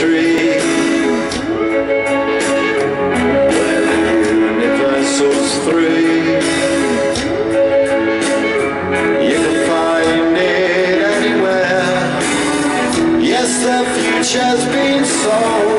tree. Where the universe was three You can find it anywhere. Yes, the future's been sold